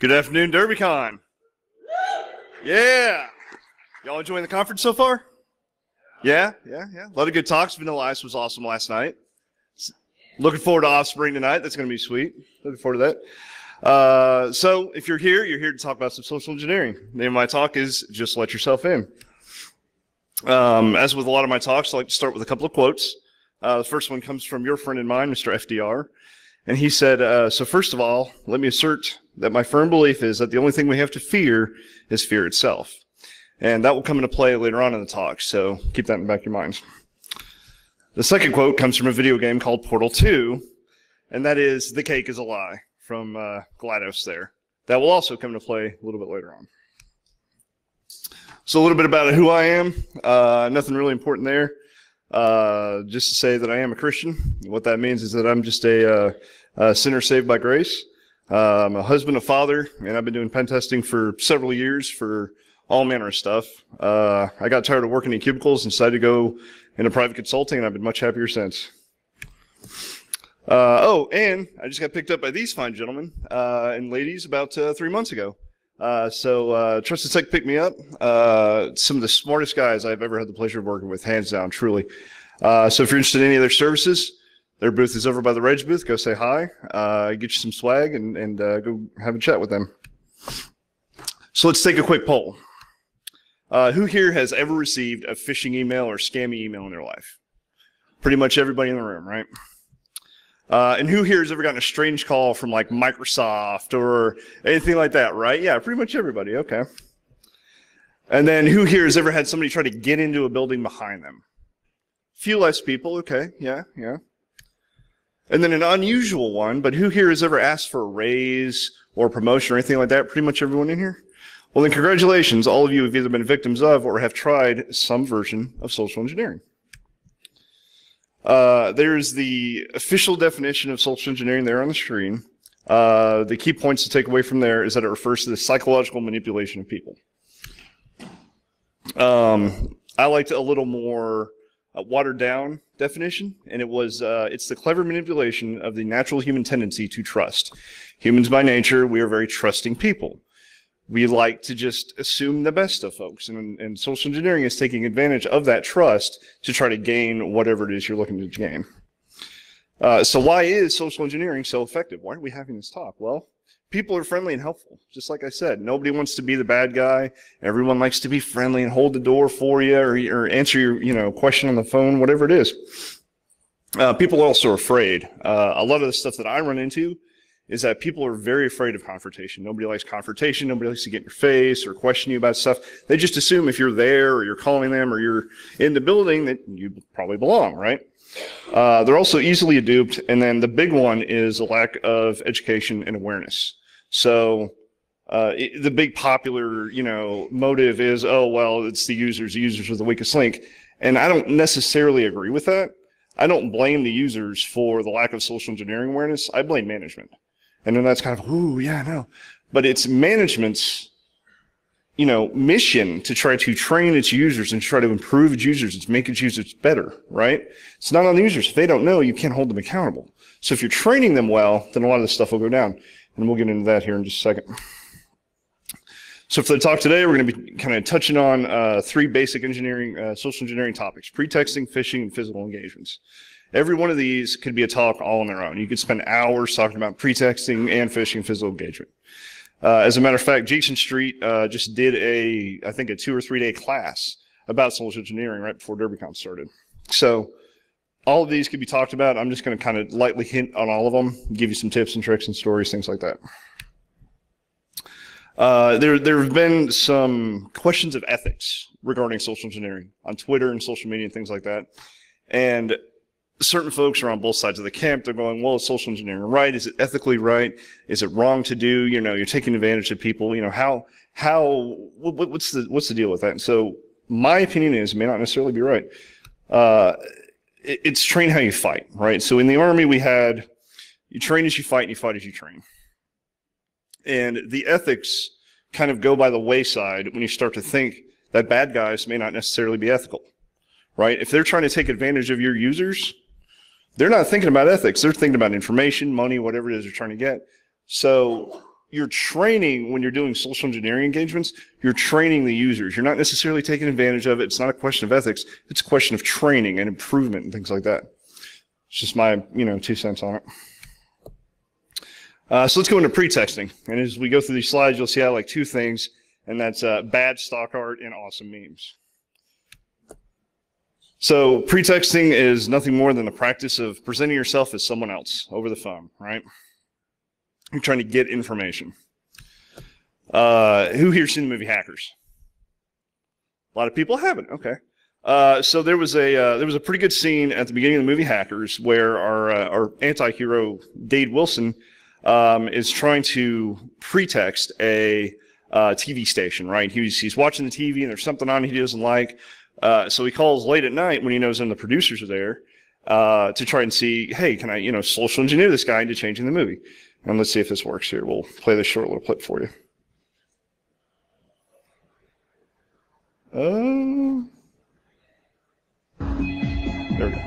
Good afternoon, DerbyCon. Yeah. Y'all enjoying the conference so far? Yeah, yeah, yeah. A lot of good talks. Vanilla Ice was awesome last night. Looking forward to Offspring tonight. That's going to be sweet. Looking forward to that. Uh, so, if you're here, you're here to talk about some social engineering. The name of my talk is Just Let Yourself In. Um, as with a lot of my talks, I like to start with a couple of quotes. Uh, the first one comes from your friend and mine, Mr. FDR. And he said, uh, So, first of all, let me assert that my firm belief is that the only thing we have to fear is fear itself. And that will come into play later on in the talk, so keep that in the back of your minds. The second quote comes from a video game called Portal 2, and that is The Cake is a Lie from uh, GLaDOS there. That will also come into play a little bit later on. So, a little bit about who I am. Uh, nothing really important there. Uh, just to say that I am a Christian. What that means is that I'm just a, uh, sinner saved by grace. Uh, I'm a husband, a father, and I've been doing pen testing for several years for all manner of stuff. Uh, I got tired of working in cubicles and decided to go into private consulting, and I've been much happier since. Uh, oh, and I just got picked up by these fine gentlemen uh, and ladies about uh, three months ago. Uh, so uh, Trusted Tech picked me up. Uh, some of the smartest guys I've ever had the pleasure of working with, hands down, truly. so if you're interested in any of their services, their booth is over by the Reg booth. Go say hi, get you some swag, and, and go have a chat with them. So let's take a quick poll. Uh, who here has ever received a phishing email or scammy email in their life? Pretty much everybody in the room, right? Uh, and who here has ever gotten a strange call from like Microsoft or anything like that, right? Yeah, pretty much everybody. Okay. And then who here has ever had somebody try to get into a building behind them? Few less people. Okay. Yeah. Yeah. And then an unusual one, but who here has ever asked for a raise or promotion or anything like that? Pretty much everyone in here? Well, then congratulations. All of you have either been victims of or have tried some version of social engineering. Uh, there's the official definition of social engineering there on the screen. Uh, the key points to take away from there is that it refers to the psychological manipulation of people. Um, I liked a little more uh, watered down definition, and it was uh, it's the clever manipulation of the natural human tendency to trust. Humans by nature, we are very trusting people we like to just assume the best of folks. And, and social engineering is taking advantage of that trust to try to gain whatever it is you're looking to gain. Uh, so why is social engineering so effective? Why are we having this talk? Well, people are friendly and helpful. Just like I said, nobody wants to be the bad guy. Everyone likes to be friendly and hold the door for you or, or answer your, you know, question on the phone, whatever it is. Uh, people are also afraid. Uh, a lot of the stuff that I run into is that people are very afraid of confrontation. Nobody likes confrontation. Nobody likes to get in your face or question you about stuff. They just assume if you're there or you're calling them or you're in the building that you probably belong, right? Uh, they're also easily duped. And then the big one is a lack of education and awareness. So uh, it, the big popular, you know, motive is, oh, well, it's the users. The users are the weakest link. And I don't necessarily agree with that. I don't blame the users for the lack of social engineering awareness. I blame management. And then that's kind of, ooh, yeah, no. But it's management's, you know, mission to try to train its users and try to improve its users and make its users better, right? It's not on the users. If they don't know, you can't hold them accountable. So if you're training them well, then a lot of this stuff will go down. And we'll get into that here in just a second. So for the talk today, we're going to be kind of touching on uh, three basic engineering, uh, social engineering topics, pretexting, phishing, and physical engagements. Every one of these could be a talk all on their own. You could spend hours talking about pretexting and phishing physical engagement. Uh, as a matter of fact, Jason Street uh, just did a, I think, a two or three day class about social engineering right before DerbyCon started. So all of these could be talked about. I'm just going to kind of lightly hint on all of them, give you some tips and tricks and stories, things like that. Uh, there, there have been some questions of ethics regarding social engineering on Twitter and social media and things like that. And certain folks are on both sides of the camp. They're going, well, is social engineering right? Is it ethically right? Is it wrong to do? You know, you're taking advantage of people. You know, how, how, what, what's the, what's the deal with that? And so my opinion is, may not necessarily be right. Uh, it, it's train how you fight, right? So in the army, we had, you train as you fight and you fight as you train. And the ethics kind of go by the wayside when you start to think that bad guys may not necessarily be ethical, right? If they're trying to take advantage of your users, they're not thinking about ethics. They're thinking about information, money, whatever it is they're trying to get. So you're training when you're doing social engineering engagements, you're training the users. You're not necessarily taking advantage of it. It's not a question of ethics. It's a question of training and improvement and things like that. It's just my, you know, two cents on it. Uh, so let's go into pretexting. And as we go through these slides, you'll see I like two things, and that's uh, bad stock art and awesome memes. So pretexting is nothing more than the practice of presenting yourself as someone else over the phone, right? You're trying to get information. Uh, who here's seen the movie Hackers? A lot of people haven't. Okay. Uh, so there was a uh, there was a pretty good scene at the beginning of the movie Hackers where our uh, our anti-hero Dade Wilson um, is trying to pretext a uh, TV station. Right? He's he's watching the TV and there's something on he doesn't like. Uh, so he calls late at night when he knows of the producers are there uh, to try and see, hey, can I you know social engineer this guy into changing the movie? And let's see if this works here. We'll play this short little clip for you. Uh, there we go.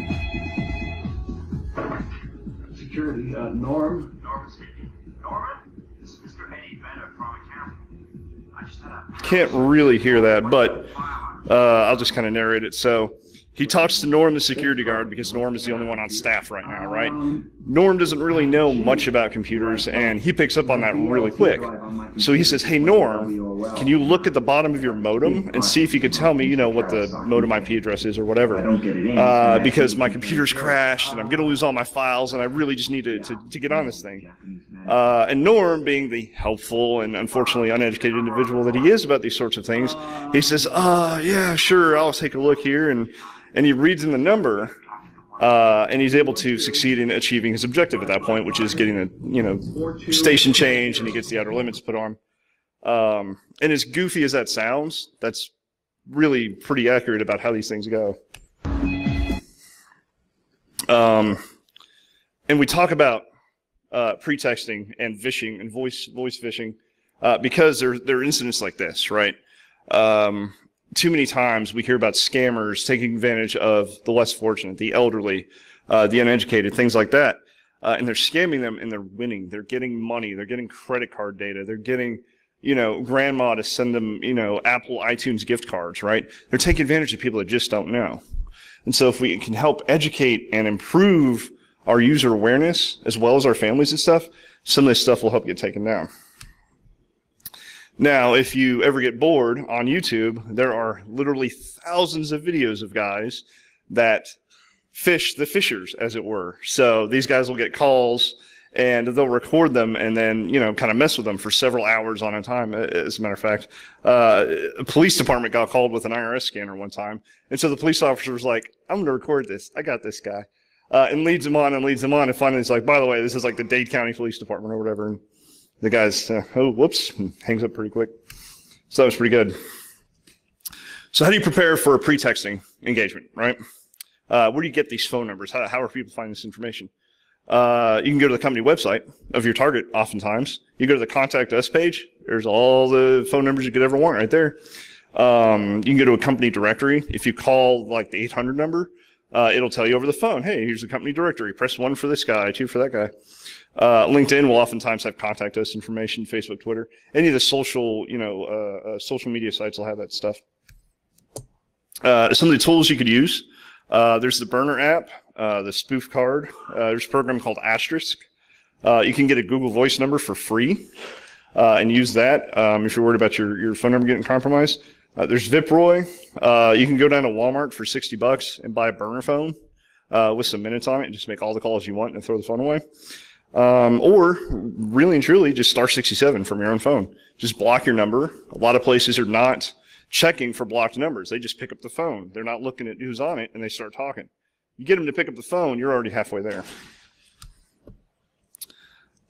Security, uh, Norm. Norman speaking. Norman? This is Mr. Eddie Bennett from accounting. I just had a Can't really hear that, but uh, I'll just kind of narrate it. So he talks to Norm, the security guard, because Norm is the only one on staff right now, right? Norm doesn't really know much about computers, and he picks up on that really quick. So he says, "Hey Norm, can you look at the bottom of your modem and see if you could tell me, you know, what the modem IP address is or whatever? Uh, because my computer's crashed and I'm gonna lose all my files, and I really just need to to, to get on this thing." Uh, and Norm, being the helpful and unfortunately uneducated individual that he is about these sorts of things, he says, "Uh, yeah, sure, I'll take a look here." And and he reads in the number, uh, and he's able to succeed in achieving his objective at that point, which is getting a you know station change, and he gets the outer limits put on. Um, and as goofy as that sounds, that's really pretty accurate about how these things go. Um, and we talk about uh, pretexting and phishing and voice voice phishing uh, because there there are incidents like this, right? Um, too many times we hear about scammers taking advantage of the less fortunate, the elderly, uh, the uneducated, things like that. Uh, and they're scamming them and they're winning. They're getting money. They're getting credit card data. They're getting, you know, grandma to send them, you know, Apple iTunes gift cards, right? They're taking advantage of people that just don't know. And so if we can help educate and improve our user awareness as well as our families and stuff, some of this stuff will help get taken down. Now, if you ever get bored on YouTube, there are literally thousands of videos of guys that fish the fishers, as it were. So these guys will get calls and they'll record them and then, you know, kind of mess with them for several hours on a time. As a matter of fact, uh, a police department got called with an IRS scanner one time. And so the police officer was like, I'm going to record this. I got this guy. Uh, and leads him on and leads him on. And finally, he's like, by the way, this is like the Dade County Police Department or whatever. And the guy's, uh, oh, whoops, hangs up pretty quick. So that was pretty good. So how do you prepare for a pretexting engagement, right? Uh, where do you get these phone numbers? How, how are people finding this information? Uh, you can go to the company website of your target oftentimes. You go to the contact us page. There's all the phone numbers you could ever want right there. Um, you can go to a company directory. If you call like the 800 number, uh, it'll tell you over the phone, hey, here's the company directory. Press one for this guy, two for that guy. Uh, LinkedIn will oftentimes have contact us information, Facebook, Twitter, any of the social, you know, uh, uh, social media sites will have that stuff. Uh, some of the tools you could use, uh, there's the burner app, uh, the spoof card. there's a program called Asterisk. you can get a Google Voice number for free and use that um, if you're worried about your, your phone number getting compromised. there's VipRoy. you can go down to Walmart for 60 bucks and buy a burner phone with some minutes on it and just make all the calls you want and throw the phone away. Um, or really and truly just star 67 from your own phone. Just block your number. A lot of places are not checking for blocked numbers. They just pick up the phone. They're not looking at who's on it and they start talking. You get them to pick up the phone, you're already halfway there.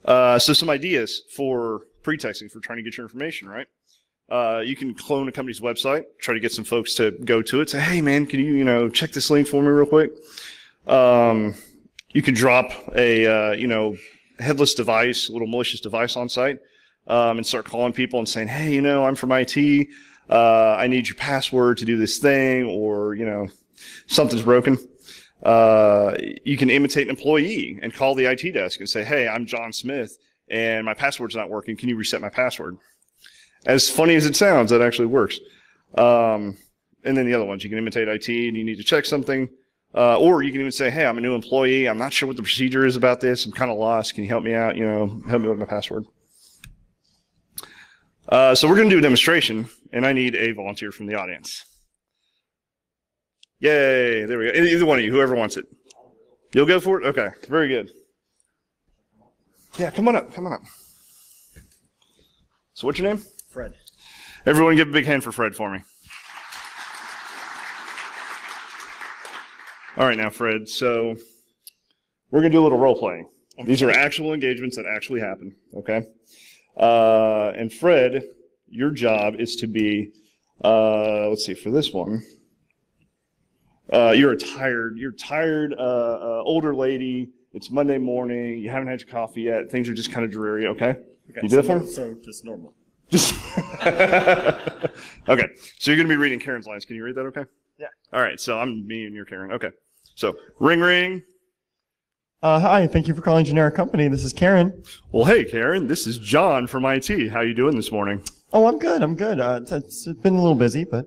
Uh, so some ideas for pretexting, for trying to get your information, right? Uh, you can clone a company's website, try to get some folks to go to it, say, hey man, can you, you know, check this link for me real quick? Um, you can drop a, uh, you know, headless device, little malicious device on site, um, and start calling people and saying, "Hey, you know, I'm from IT. Uh, I need your password to do this thing, or you know, something's broken." Uh, you can imitate an employee and call the IT desk and say, "Hey, I'm John Smith, and my password's not working. Can you reset my password? As funny as it sounds, that actually works. Um, and then the other ones, you can imitate IT and you need to check something. Uh, or you can even say, hey, I'm a new employee. I'm not sure what the procedure is about this. I'm kind of lost. Can you help me out? You know, help me with my password. Uh, so we're going to do a demonstration, and I need a volunteer from the audience. Yay, there we go. Either one of you, whoever wants it. You'll go for it? Okay, very good. Yeah, come on up, come on up. So what's your name? Fred. Everyone give a big hand for Fred for me. All right, now, Fred, so we're going to do a little role playing. These are actual engagements that actually happen, okay? Uh, and Fred, your job is to be, uh, let's see, for this one, uh, you're a tired, you're tired, uh, uh, older lady. It's Monday morning. You haven't had your coffee yet. Things are just kind of dreary, okay? Okay, You so, for so just normal. Just okay. So you're gonna be reading Karen's lines. Can you read that? Okay. Yeah. All right. So I'm me and you're Karen. Okay. So ring ring. Uh, hi, thank you for calling Generic Company. This is Karen. Well, hey Karen, this is John from IT. How you doing this morning? Oh, I'm good. I'm good. Uh, it's, it's been a little busy, but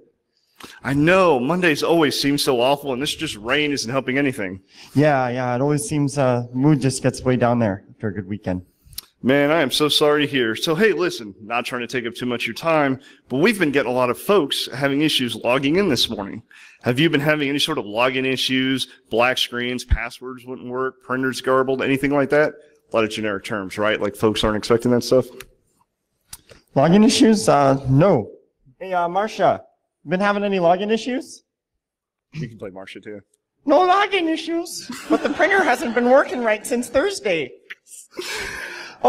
I know Mondays always seem so awful, and this just rain isn't helping anything. yeah, yeah. It always seems uh, mood just gets way down there after a good weekend. Man, I am so sorry to hear. So, hey, listen, not trying to take up too much of your time, but we've been getting a lot of folks having issues logging in this morning. Have you been having any sort of login issues, black screens, passwords wouldn't work, printers garbled, anything like that? A lot of generic terms, right? Like folks aren't expecting that stuff. Login issues? Uh, no. Hey, uh, Marcia, been having any login issues? You can play Marcia too. No login issues, but the printer hasn't been working right since Thursday.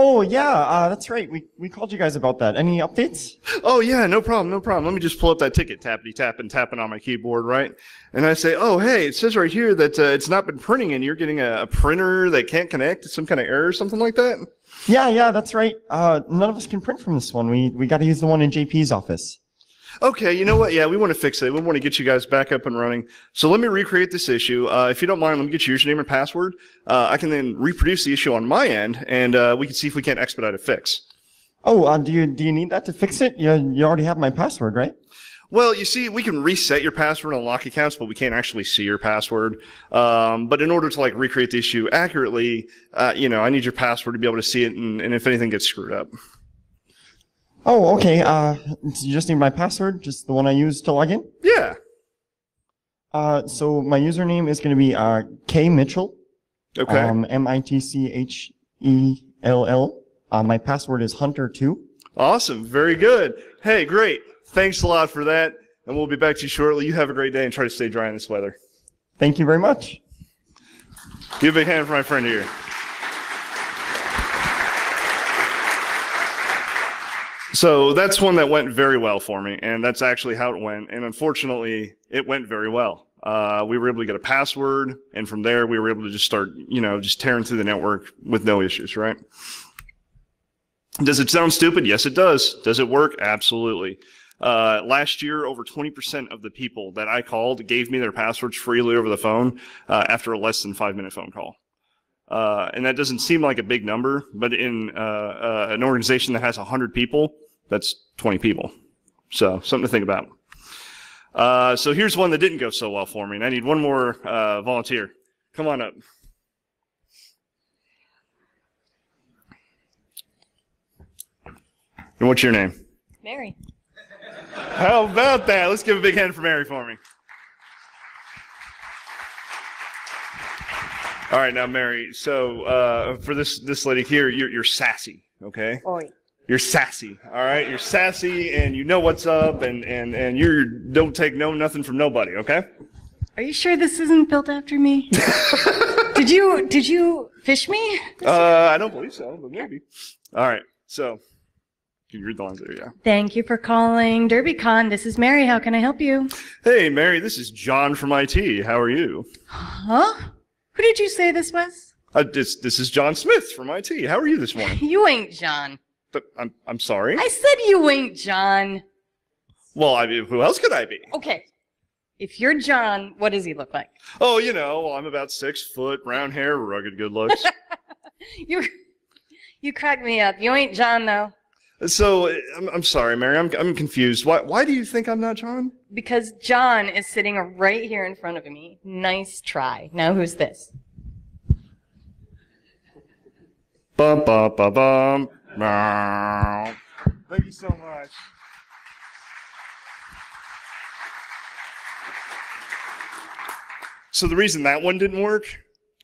Oh yeah, uh, that's right. We we called you guys about that. Any updates? Oh yeah, no problem, no problem. Let me just pull up that ticket, tappity tapping, tapping on my keyboard, right? And I say, oh hey, it says right here that uh, it's not been printing, and you're getting a, a printer that can't connect, some kind of error, or something like that. Yeah, yeah, that's right. Uh, none of us can print from this one. We we got to use the one in JP's office. Okay, you know what? Yeah, we want to fix it. We want to get you guys back up and running. So let me recreate this issue. Uh, if you don't mind, let me get your username and password. Uh, I can then reproduce the issue on my end, and uh, we can see if we can't expedite a fix. Oh, uh, do you do you need that to fix it? You you already have my password, right? Well, you see, we can reset your password on lock accounts, but we can't actually see your password. Um, but in order to like recreate the issue accurately, uh, you know, I need your password to be able to see it, and, and if anything gets screwed up. Oh, okay. Uh, you just need my password, just the one I use to log in. Yeah. Uh, so my username is going to be uh K Mitchell. Okay. Um, M I T C H E L L. Uh, my password is Hunter two. awesome. Very good. Hey, great. Thanks a lot for that, and we'll be back to you shortly. You have a great day, and try to stay dry in this weather. Thank you very much. Give a big hand for my friend here. So that's one that went very well for me, and that's actually how it went. And unfortunately, it went very well. Uh, we were able to get a password, and from there, we were able to just start, you know, just tearing through the network with no issues, right? Does it sound stupid? Yes, it does. Does it work? Absolutely. Uh, last year, over 20% of the people that I called gave me their passwords freely over the phone uh, after a less than five minute phone call. Uh, and that doesn't seem like a big number, but in uh, uh, an organization that has 100 people, that's 20 people. So something to think about. Uh, so here's one that didn't go so well for me, and I need one more uh, volunteer. Come on up. And what's your name? Mary. How about that? Let's give a big hand for Mary for me. All right, now Mary. So uh, for this this lady here, you're you're sassy, okay? Oi. You're sassy, all right? You're sassy, and you know what's up, and and and you don't take no nothing from nobody, okay? Are you sure this isn't built after me? did you did you fish me? Uh, I don't believe so, but maybe. All right, so can you read the lines there? Yeah. Thank you for calling DerbyCon. This is Mary. How can I help you? Hey, Mary, this is John from IT. How are you? Huh? Who did you say this was? Uh, this this is John Smith from IT. How are you this morning? You ain't John. But I'm I'm sorry. I said you ain't John. Well, I mean, who else could I be? Okay. If you're John, what does he look like? Oh, you know, I'm about six foot, brown hair, rugged good looks. You're You cracked me up. You ain't John though, So I'm, I'm sorry, Mary. I'm, I'm confused. Why, why do you think I'm not John? because John is sitting right here in front of me. Nice try. Now who's this? Bum, bum, bum, bum. Thank you so much. So the reason that one didn't work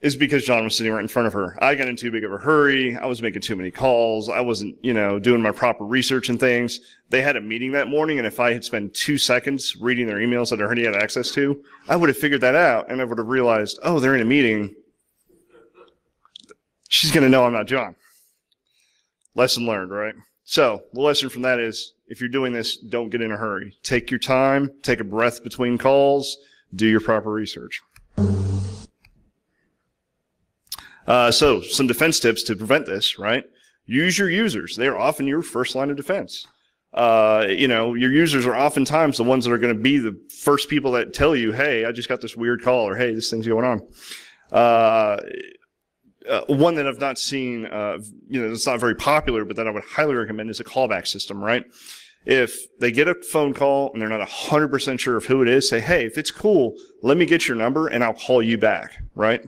is because John was sitting right in front of her. I got in too big of a hurry. I was making too many calls. I wasn't, you know, doing my proper research and things. They had a meeting that morning, and if I had spent two seconds reading their emails that I already had access to, I would have figured that out, and I would have realized, oh, they're in a meeting. She's going to know I'm not John. Lesson learned, right? So the lesson from that is if you're doing this, don't get in a hurry. Take your time, take a breath between calls, do your proper research. Uh, so some defense tips to prevent this, right? Use your users. They're often your first line of defense. Uh, you know, your users are oftentimes the ones that are going to be the first people that tell you, Hey, I just got this weird call or Hey, this thing's going on. Uh, uh, one that I've not seen, uh, you know, it's not very popular, but that I would highly recommend is a callback system, right? If they get a phone call and they're not 100% sure of who it is, say, hey, if it's cool, let me get your number and I'll call you back, right?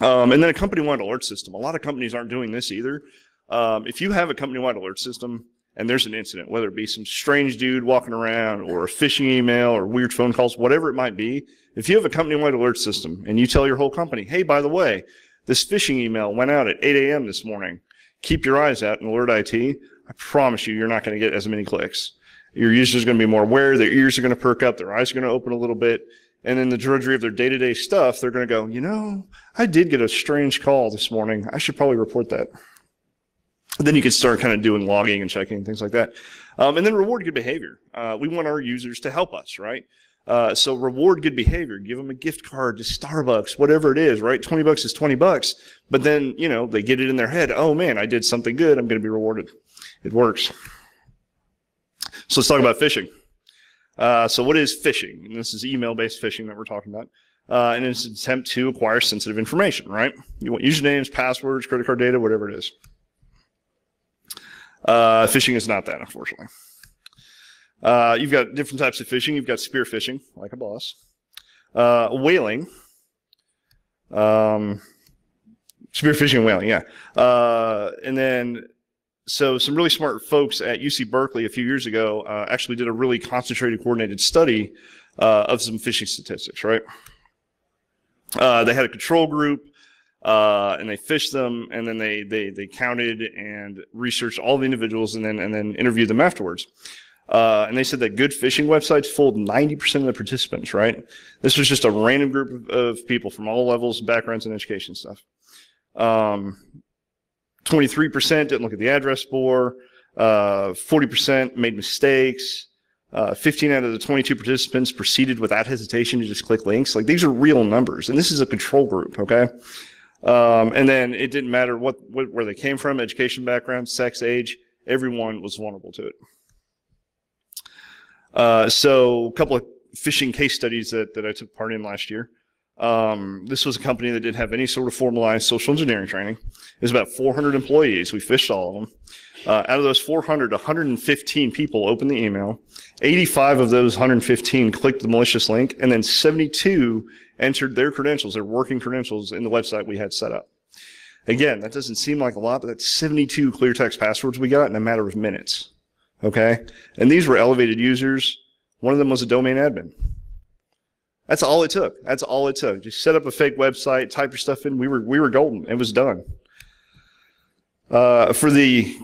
Um, and then a company-wide alert system. A lot of companies aren't doing this either. Um, if you have a company-wide alert system and there's an incident, whether it be some strange dude walking around or a phishing email or weird phone calls, whatever it might be, if you have a company-wide alert system and you tell your whole company, hey, by the way, this phishing email went out at 8 a.m. this morning. Keep your eyes out and alert IT. I promise you, you're not going to get as many clicks. Your users are going to be more aware. Their ears are going to perk up. Their eyes are going to open a little bit. And in the drudgery of their day-to-day stuff, they're going to go, you know, I did get a strange call this morning. I should probably report that. Then you can start kind of doing logging and checking and things like that. Um, and then reward good behavior. Uh, we want our users to help us, right? Uh, so reward good behavior. Give them a gift card to Starbucks, whatever it is, right? 20 bucks is 20 bucks. But then, you know, they get it in their head. Oh man, I did something good. I'm going to be rewarded. It works. So let's talk about phishing. Uh, so what is phishing? And this is email-based phishing that we're talking about. Uh, and it's an attempt to acquire sensitive information, right? You want usernames, passwords, credit card data, whatever it is. Uh, phishing is not that, unfortunately. Uh, you've got different types of fishing. You've got spear phishing, like a boss. Uh, whaling. Um, spear phishing and whaling, yeah. Uh, and then, so some really smart folks at UC Berkeley a few years ago uh, actually did a really concentrated, coordinated study uh, of some fishing statistics, right? Uh, they had a control group. Uh, and they fished them, and then they they they counted and researched all the individuals, and then and then interviewed them afterwards. Uh, and they said that good phishing websites fooled 90% of the participants, right? This was just a random group of, people from all levels, backgrounds, and education stuff. Um, 23% didn't look at the address uh, 40% made mistakes. Uh, 15 out of the 22 participants proceeded without hesitation to just click links. Like these are real numbers, and this is a control group, okay? Um, and then it didn't matter what, what where they came from, education background, sex, age, everyone was vulnerable to it. Uh, so a couple of phishing case studies that, that I took part in last year. Um, this was a company that didn't have any sort of formalized social engineering training. It was about 400 employees. We fished all of them. Uh, out of those 400, 115 people opened the email. 85 of those 115 clicked the malicious link, and then 72 entered their credentials, their working credentials in the website we had set up. Again, that doesn't seem like a lot, but that's 72 clear text passwords we got in a matter of minutes. Okay. And these were elevated users. One of them was a domain admin. That's all it took. That's all it took. Just set up a fake website, type your stuff in. We were, we were golden. It was done. Uh, for the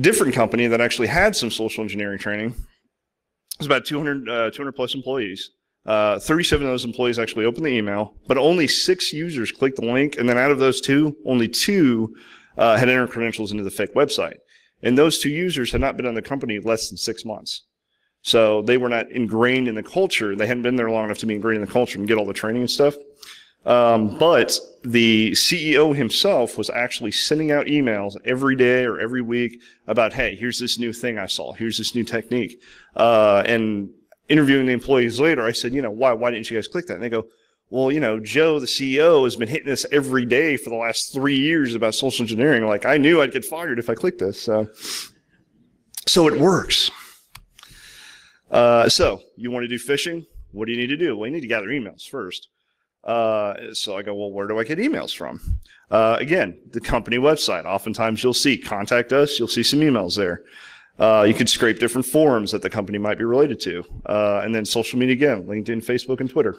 different company that actually had some social engineering training, it was about 200, uh, 200 plus employees. Uh, 37 of those employees actually opened the email, but only six users clicked the link. And then out of those two, only two uh, had entered credentials into the fake website. And those two users had not been on the company less than six months. So they were not ingrained in the culture. They hadn't been there long enough to be ingrained in the culture and get all the training and stuff. Um, but the CEO himself was actually sending out emails every day or every week about, hey, here's this new thing I saw. Here's this new technique. Uh, and interviewing the employees later, I said, you know, why, why didn't you guys click that? And they go, well, you know, Joe, the CEO, has been hitting us every day for the last three years about social engineering. Like, I knew I'd get fired if I clicked this. So, so it works. Uh, so you want to do phishing? What do you need to do? Well, you need to gather emails first. Uh, so I go, well, where do I get emails from? Uh, again, the company website. Oftentimes you'll see contact us. You'll see some emails there. Uh, you could scrape different forums that the company might be related to. Uh, and then social media again, LinkedIn, Facebook, and Twitter.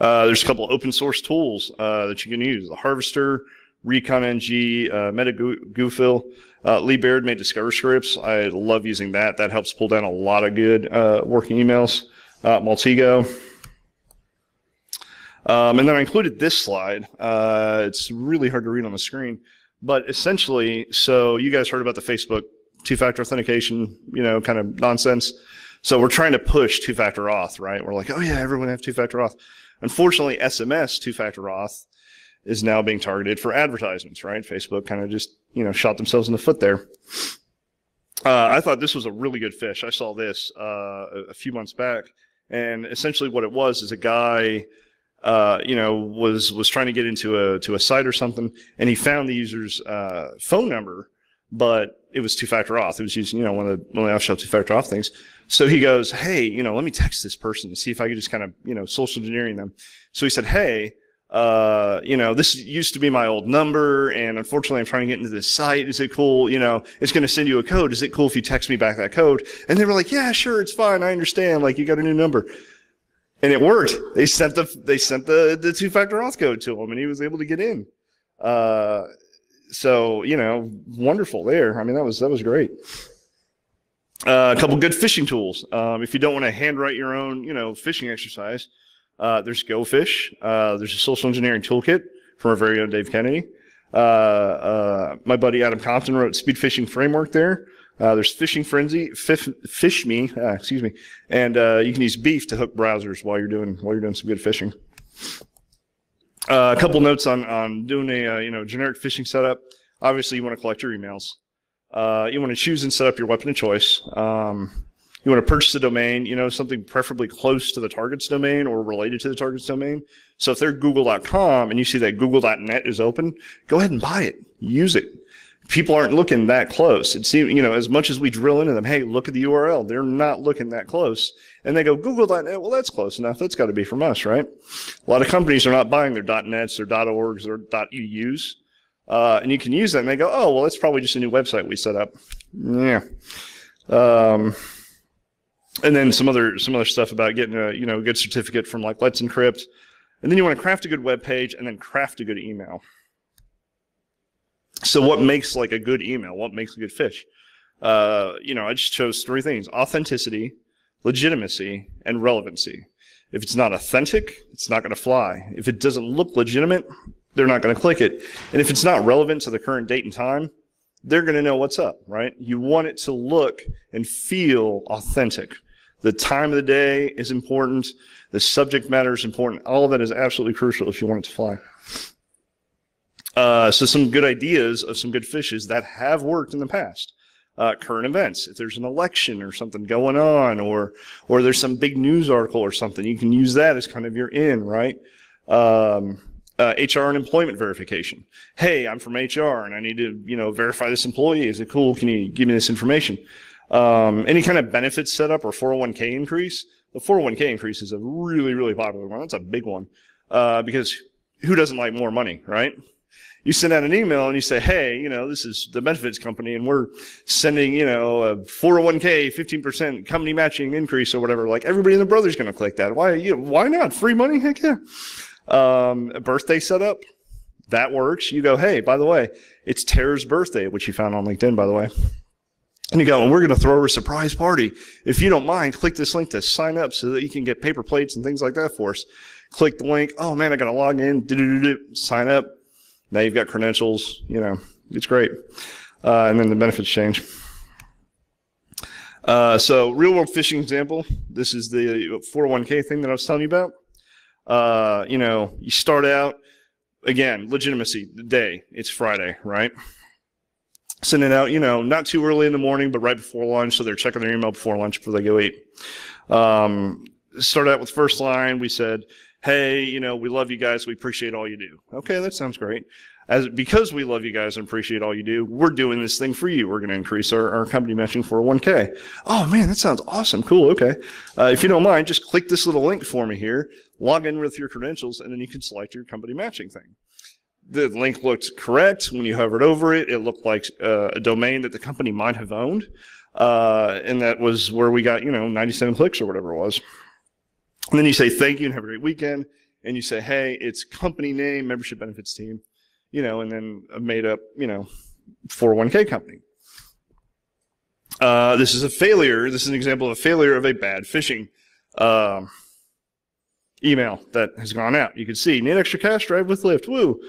Uh, there's a couple open source tools uh, that you can use. The Harvester, ReconNG, uh, MetaGoofil. Uh, Lee Baird made Discover scripts. I love using that. That helps pull down a lot of good uh, working emails. Uh, Maltego. Um, and then I included this slide. Uh, it's really hard to read on the screen, but essentially, so you guys heard about the Facebook two-factor authentication, you know, kind of nonsense. So we're trying to push two-factor auth, right? We're like, oh yeah, everyone have two-factor auth. Unfortunately, SMS two-factor auth is now being targeted for advertisements, right? Facebook kind of just, you know, shot themselves in the foot there. Uh, I thought this was a really good fish. I saw this uh, a, few months back, and essentially what it was is a guy, uh, you know, was was trying to get into a to a site or something, and he found the user's uh, phone number, but it was two-factor auth. It was using, you know, one of the the off-shelf two-factor auth things. So he goes, "Hey, you know, let me text this person and see if I could just kind of, you know, social engineering them." So he said, "Hey." uh, you know, this used to be my old number, and unfortunately, I'm trying to get into this site. Is it cool? You know, it's going to send you a code. Is it cool if you text me back that code? And they were like, yeah, sure, it's fine. I understand. Like, you got a new number. And it worked. They sent the, they sent the, the two factor auth code to him, and he was able to get in. Uh, so, you know, wonderful there. I mean, that was, that was great. Uh, a couple good fishing tools. Um, if you don't want to handwrite your own, you know, fishing exercise, uh, there's GoFish. Uh, there's a social engineering toolkit from our very own Dave Kennedy. Uh, uh my buddy Adam Compton wrote Speed Fishing Framework there. Uh, there's Fishing Frenzy, Fish, fish Me, excuse me, and you can use Beef to hook browsers while you're doing while you're doing some good phishing. a couple notes on on doing a uh, you know generic phishing setup. Obviously, you want to collect your emails. Uh, you want to choose and set up your weapon of choice. Um, you want to purchase a domain, you know, something preferably close to the target's domain or related to the target's domain. So if they're google.com and you see that google.net is open, go ahead and buy it, use it. People aren't looking that close. It seems, you know, as much as we drill into them, hey, look at the URL. They're not looking that close. And they go, google.net, well, that's close enough. That's got to be from us, right? A lot of companies are not buying their .nets, their .orgs, or .eus. Uh, and you can use that and they go, oh, well, that's probably just a new website we set up. Yeah. Um, and then some other some other stuff about getting a you know a good certificate from like Let's Encrypt, and then you want to craft a good web page and then craft a good email. So what makes like a good email? What makes a good fish? Uh, you know, I just chose three things: authenticity, legitimacy, and relevancy. If it's not authentic, it's not going to fly. If it doesn't look legitimate, they're not going to click it. And if it's not relevant to the current date and time, they're going to know what's up, right? You want it to look and feel authentic. The time of the day is important. The subject matter is important. All of that is absolutely crucial if you want it to fly. Uh, so some good ideas of some good fishes that have worked in the past. Uh, current events. If there's an election or something going on, or or there's some big news article or something, you can use that as kind of your in, right? Um, uh, HR and employment verification. Hey, I'm from HR and I need to, you know, verify this employee. Is it cool? Can you give me this information? Um, any kind of benefits setup or 401k increase. The 401k increase is a really, really popular one. That's a big one uh, because who doesn't like more money, right? You send out an email and you say, hey, you know, this is the benefits company and we're sending, you know, a 401k 15% company matching increase or whatever. Like everybody in the brother's going to click that. Why, you, why not? Free money? Heck yeah. Um, a birthday setup, that works. You go, hey, by the way, it's Tara's birthday, which you found on LinkedIn, by the way. And you go, and we're going to throw her a surprise party. If you don't mind, click this link to sign up so that you can get paper plates and things like that for us. Click the link. Oh man, I got to log in. Sign up. Now you've got credentials. You know, it's great. Uh, and then the benefits change. Uh, so real world phishing example. This is the 401k thing that I was telling you about. Uh, you know, you start out again, legitimacy, the day, it's Friday, right? Send it out, you know, not too early in the morning, but right before lunch. So they're checking their email before lunch before they go eat. Um, start out with first line. We said, "Hey, you know, we love you guys. We appreciate all you do." Okay, that sounds great. As because we love you guys and appreciate all you do, we're doing this thing for you. We're going to increase our, our company matching 401k. Oh man, that sounds awesome. Cool. Okay. Uh, if you don't mind, just click this little link for me here. Log in with your credentials, and then you can select your company matching thing the link looked correct. When you hovered over it, it looked like uh, a domain that the company might have owned. Uh, and that was where we got, you know, 97 clicks or whatever it was. And then you say thank you and have a great weekend. And you say, hey, it's company name, membership benefits team, you know, and then a made up, you know, 401k company. Uh, this is a failure. This is an example of a failure of a bad phishing um, email that has gone out. You can see need extra cash drive with Lyft. Woo.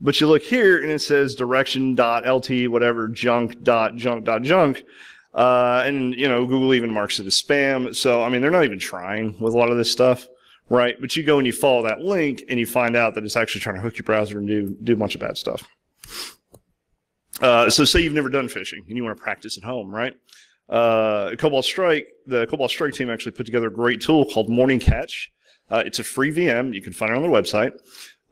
But you look here and it says direction.lt, whatever, junk dot junk dot junk. Uh, and you know, Google even marks it as spam. So, I mean, they're not even trying with a lot of this stuff, right? But you go and you follow that link and you find out that it's actually trying to hook your browser and do, do a bunch of bad stuff. Uh, so say you've never done phishing and you want to practice at home, right? Uh, Cobalt Strike, the Cobalt Strike team actually put together a great tool called Morning Catch. Uh, it's a free VM. You can find it on their website.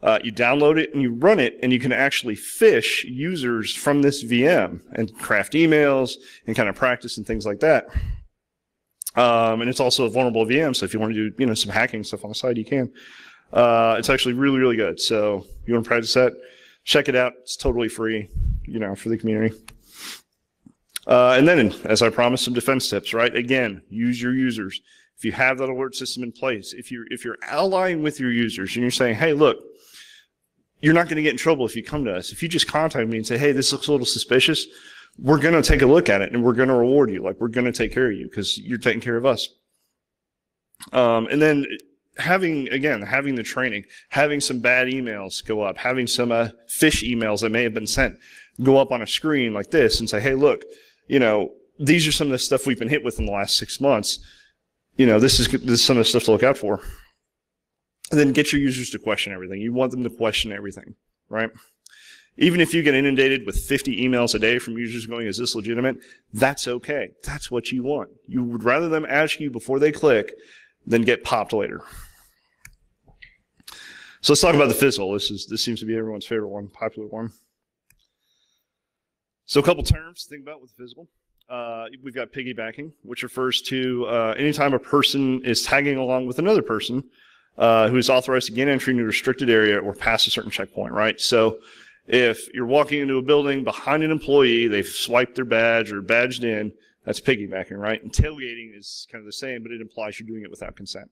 Uh, you download it and you run it, and you can actually fish users from this VM and craft emails and kind of practice and things like that. Um, and it's also a vulnerable VM, so if you want to do you know some hacking stuff on the side, you can. Uh, it's actually really really good. So you want to practice that? Check it out. It's totally free, you know, for the community. Uh, and then, as I promised, some defense tips. Right? Again, use your users. If you have that alert system in place, if you're if you're allying with your users and you're saying, "Hey, look, you're not going to get in trouble if you come to us. If you just contact me and say, "Hey, this looks a little suspicious," we're going to take a look at it and we're going to reward you. Like we're going to take care of you because you're taking care of us. Um, and then having again having the training, having some bad emails go up, having some uh, phish emails that may have been sent go up on a screen like this and say, "Hey, look, you know, these are some of the stuff we've been hit with in the last six months. You know, this is this is some of the stuff to look out for." And then get your users to question everything. You want them to question everything, right? Even if you get inundated with 50 emails a day from users going, is this legitimate? That's okay. That's what you want. You would rather them ask you before they click than get popped later. So let's talk about the fizzle. This is this seems to be everyone's favorite one, popular one. So a couple terms to think about with physical. Uh, we've got piggybacking, which refers to uh, anytime a person is tagging along with another person uh, who is authorized to gain entry into a restricted area or pass a certain checkpoint, right? So if you're walking into a building behind an employee, they've swiped their badge or badged in, that's piggybacking, right? And tailgating is kind of the same, but it implies you're doing it without consent.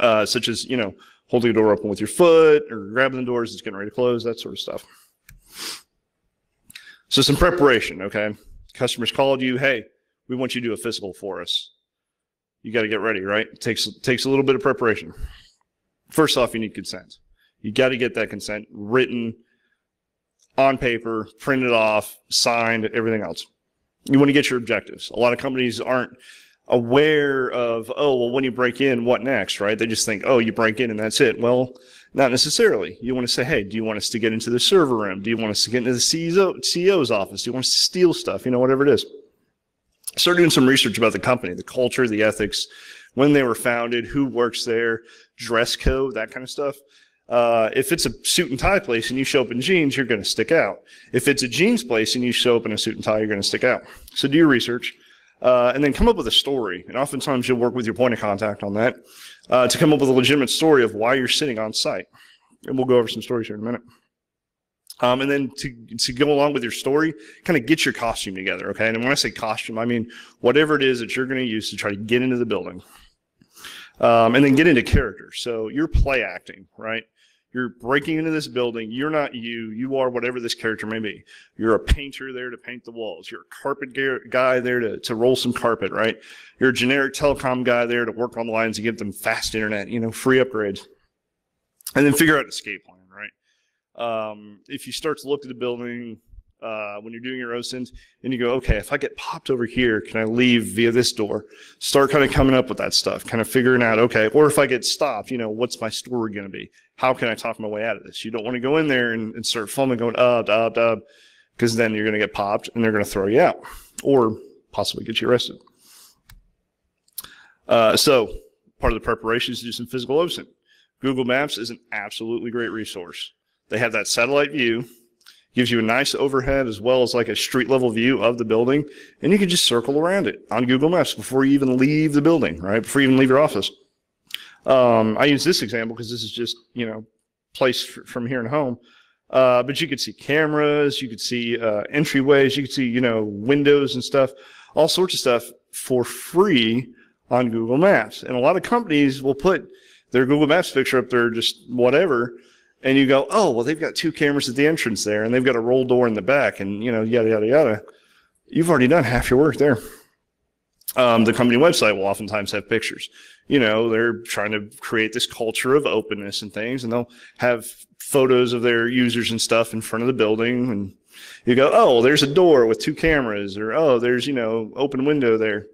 Uh, such as, you know, holding a door open with your foot or grabbing the doors it's getting ready to close, that sort of stuff. So some preparation, okay? Customers called you, hey, we want you to do a physical for us you got to get ready, right? It takes takes a little bit of preparation. First off, you need consent. You got to get that consent written on paper, printed off, signed, everything else. You want to get your objectives. A lot of companies aren't aware of, oh, well, when you break in, what next, right? They just think, oh, you break in and that's it. Well, not necessarily. You want to say, hey, do you want us to get into the server room? Do you want us to get into the CEO, CEO's office? Do you want us to steal stuff? You know, whatever it is started doing some research about the company, the culture, the ethics, when they were founded, who works there, dress code, that kind of stuff. Uh, if it's a suit and tie place and you show up in jeans, you're going to stick out. If it's a jeans place and you show up in a suit and tie, you're going to stick out. So do your research, uh, and then come up with a story. And oftentimes you'll work with your point of contact on that uh, to come up with a legitimate story of why you're sitting on site. And we'll go over some stories here in a minute. Um, and then to, to go along with your story, kind of get your costume together, okay? And when I say costume, I mean whatever it is that you're going to use to try to get into the building. Um, and then get into character. So you're play acting, right? You're breaking into this building. You're not you. You are whatever this character may be. You're a painter there to paint the walls. You're a carpet guy there to, to roll some carpet, right? You're a generic telecom guy there to work on the lines and give them fast internet, you know, free upgrades. And then figure out escape plan um, if you start to look at the building uh, when you're doing your OSINT and you go, okay, if I get popped over here, can I leave via this door? Start kind of coming up with that stuff, kind of figuring out, okay, or if I get stopped, you know, what's my story going to be? How can I talk my way out of this? You don't want to go in there and, and start fumbling, going, up, up, up, because then you're going to get popped and they're going to throw you out or possibly get you arrested. Uh, so part of the preparation is to do some physical OSINT. Google Maps is an absolutely great resource. They have that satellite view, gives you a nice overhead as well as like a street level view of the building, and you can just circle around it on Google Maps before you even leave the building, right? Before you even leave your office. Um, I use this example because this is just, you know, place from here and home. Uh, but you could see cameras, you could see uh, entryways, you could see, you know, windows and stuff, all sorts of stuff for free on Google Maps. And a lot of companies will put their Google Maps picture up there, just whatever. And you go, oh, well, they've got two cameras at the entrance there, and they've got a roll door in the back, and, you know, yada, yada, yada. You've already done half your work there. Um, the company website will oftentimes have pictures. You know, they're trying to create this culture of openness and things, and they'll have photos of their users and stuff in front of the building. And you go, oh, well, there's a door with two cameras, or oh, there's, you know, open window there.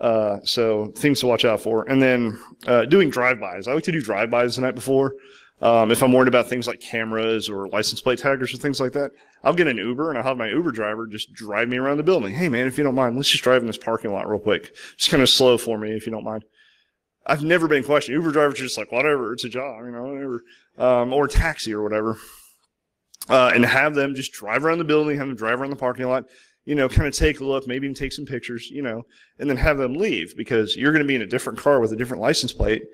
Uh, so things to watch out for. And then uh, doing drive-bys. I like to do drive-bys the night before. Um, if I'm worried about things like cameras or license plate taggers or things like that, I'll get an Uber and I'll have my Uber driver just drive me around the building. Hey man, if you don't mind, let's just drive in this parking lot real quick. Just kind of slow for me if you don't mind. I've never been questioned. Uber drivers are just like, whatever, it's a job, you know, whatever. Um, or taxi or whatever. Uh, and have them just drive around the building, have them drive around the parking lot, you know, kind of take a look, maybe even take some pictures, you know, and then have them leave because you're going to be in a different car with a different license plate.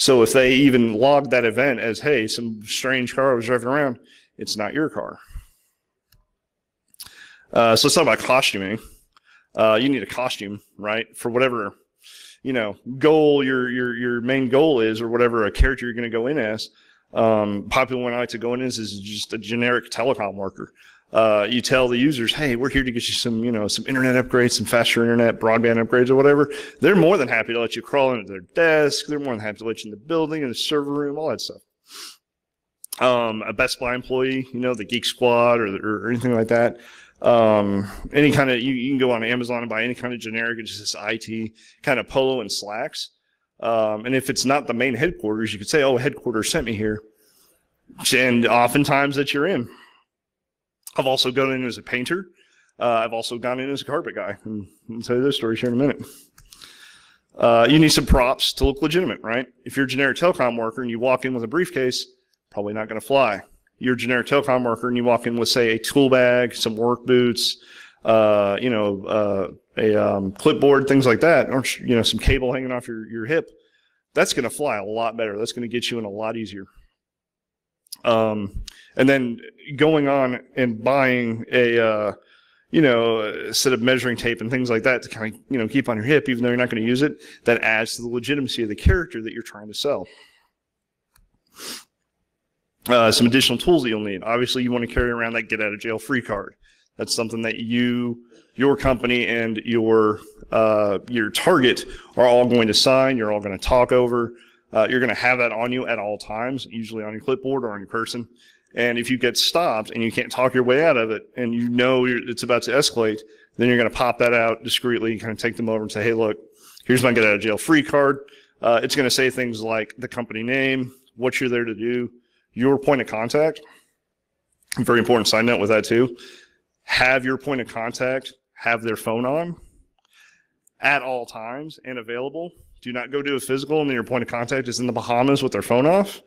So if they even log that event as, hey, some strange car was driving around, it's not your car. Uh, so let's talk about costuming. Uh, you need a costume, right, for whatever you know goal your your your main goal is, or whatever a character you're going to go in as. Um, popular one I like to go in as is just a generic telecom worker. Uh, you tell the users, hey, we're here to get you some, you know, some internet upgrades, some faster internet, broadband upgrades, or whatever. They're more than happy to let you crawl into their desk. They're more than happy to let you in the building, in the server room, all that stuff. Um, a Best Buy employee, you know, the Geek Squad or, or anything like that. Um, any kind of, you, you can go on Amazon and buy any kind of generic, it's just IT kind of polo and slacks. Um, and if it's not the main headquarters, you could say, oh, headquarters sent me here. And oftentimes that you're in. I've also gone in as a painter. Uh, I've also gone in as a carpet guy. And I'll tell you this story here in a minute. Uh, you need some props to look legitimate, right? If you're a generic telecom worker and you walk in with a briefcase, probably not going to fly. You're a generic telecom worker and you walk in with, say, a tool bag, some work boots, uh, you know, uh, a um, clipboard, things like that, or you know, some cable hanging off your, your hip. That's going to fly a lot better. That's going to get you in a lot easier. Um, and then going on and buying a, uh, you know, a set of measuring tape and things like that to kind of, you know, keep on your hip, even though you're not going to use it, that adds to the legitimacy of the character that you're trying to sell. Uh, some additional tools that you'll need. Obviously, you want to carry around that get out of jail free card. That's something that you, your company, and your uh, your target are all going to sign. You're all going to talk over. Uh, you're going to have that on you at all times, usually on your clipboard or on your person. And if you get stopped and you can't talk your way out of it, and you know it's about to escalate, then you're going to pop that out discreetly, kind of take them over and say, "Hey, look, here's my get out of jail free card." Uh, it's going to say things like the company name, what you're there to do, your point of contact. Very important side note with that too. Have your point of contact have their phone on at all times and available. Do not go do a physical and then your point of contact is in the Bahamas with their phone off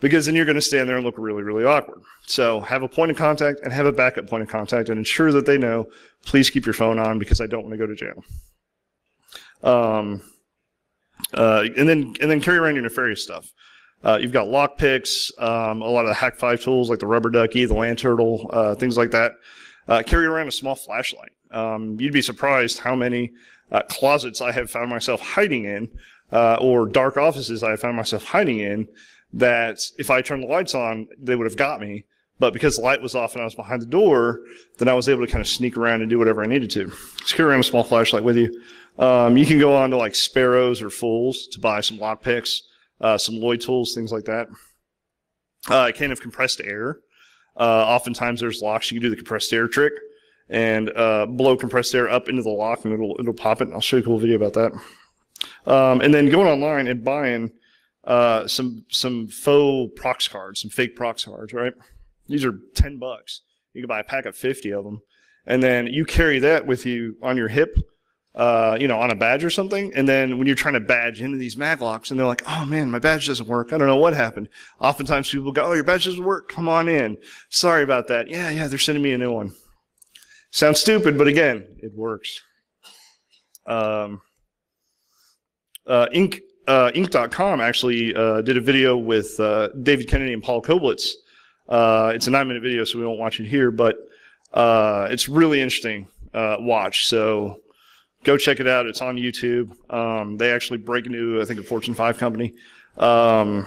because then you're going to stand there and look really, really awkward. So have a point of contact and have a backup point of contact and ensure that they know, please keep your phone on because I don't want to go to jail. Um, uh, and then, and then carry around your nefarious stuff. Uh, you've got lock picks, um, a lot of the Hak5 tools like the rubber ducky, the LAN Turtle, uh, things like that. Uh, carry around a small flashlight. Um, you'd be surprised how many uh, closets I have found myself hiding in, uh, or dark offices I have found myself hiding in that if I turned the lights on, they would have got me. But because the light was off and I was behind the door, then I was able to kind of sneak around and do whatever I needed to. Just carry around a small flashlight with you. Um, you can go on to like Sparrows or Fools to buy some lock picks, uh, some Lloyd tools, things like that. Uh, a can of compressed air. Uh, oftentimes there's locks. You can do the compressed air trick and uh, blow compressed air up into the lock and it'll, it'll pop it. And I'll show you a cool video about that. Um, and then going online and buying uh, some some faux prox cards, some fake prox cards, right? These are ten bucks. You can buy a pack of fifty of them, and then you carry that with you on your hip uh, you know, on a badge or something. And then when you're trying to badge into these maglocks and they're like, oh man, my badge doesn't work. I don't know what happened. Oftentimes people go, oh, your badge doesn't work. Come on in. Sorry about that. Yeah, yeah, they're sending me a new one. Sounds stupid, but again, it works. Um, uh, Inc. Uh, Inc.com actually uh, did a video with uh, David Kennedy and Paul Koblitz. Uh, it's a nine-minute video, so we won't watch it here, but uh, it's really interesting uh, watch. So go check it out. It's on YouTube. Um, they actually break into, I think, a Fortune 5 company um,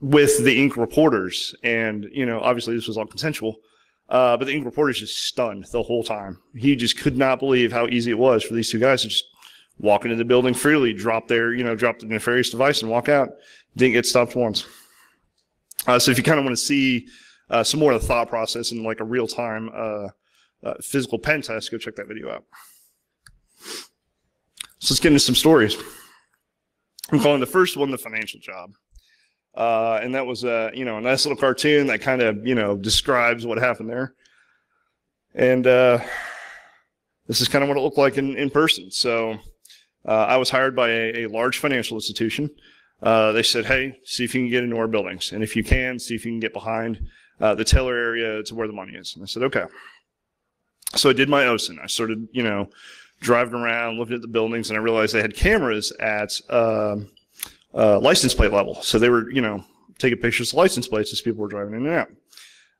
with the Inc. reporters. And, you know, obviously this was all consensual. But the Inc. reporter's just stunned the whole time. He just could not believe how easy it was for these two guys to just walk into the building freely, drop their, you know, drop the nefarious device and walk out. Didn't get stopped once. Uh, so if you kind of want to see uh, some more of the thought process in like a real time uh, uh, physical pen test, go check that video out. So let's get into some stories. I'm calling the first one the financial job. Uh, and that was a you know a nice little cartoon that kind of you know describes what happened there. And uh, this is kind of what it looked like in, in person. So uh, I was hired by a, a large financial institution. Uh, they said, "Hey, see if you can get into our buildings, and if you can, see if you can get behind uh, the teller area to where the money is." And I said, "Okay." So I did my OSINT. I started, you know, driving around, looking at the buildings, and I realized they had cameras at um, uh, license plate level. So they were, you know, taking pictures of license plates as people were driving in and out.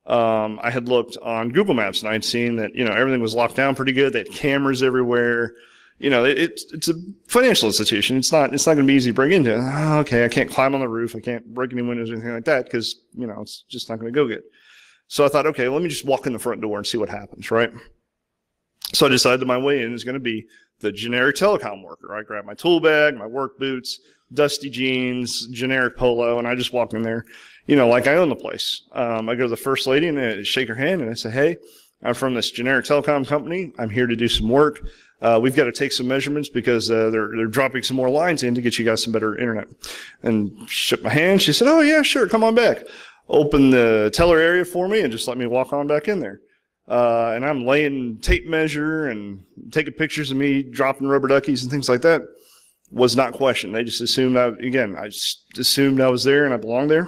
Um, I had looked on Google Maps and I'd seen that, you know, everything was locked down pretty good. They had cameras everywhere. You know, it, it's it's a financial institution. It's not it's not going to be easy to break into. Oh, okay, I can't climb on the roof. I can't break any windows or anything like that because you know it's just not going to go good. So I thought, okay, let me just walk in the front door and see what happens, right? So I decided that my way in is going to be the generic telecom worker. I grab my tool bag, my work boots, dusty jeans, generic polo, and I just walk in there, you know, like I own the place. Um, I go to the first lady and I shake her hand and I say, Hey, I'm from this generic telecom company. I'm here to do some work. Uh, we've got to take some measurements because uh, they're they're dropping some more lines in to get you guys some better internet. And shook my hand. She said, "Oh yeah, sure, come on back." Open the teller area for me and just let me walk on back in there. Uh, and I'm laying tape measure and taking pictures of me dropping rubber duckies and things like that. Was not questioned. They just assumed I, again, I just assumed I was there and I belonged there.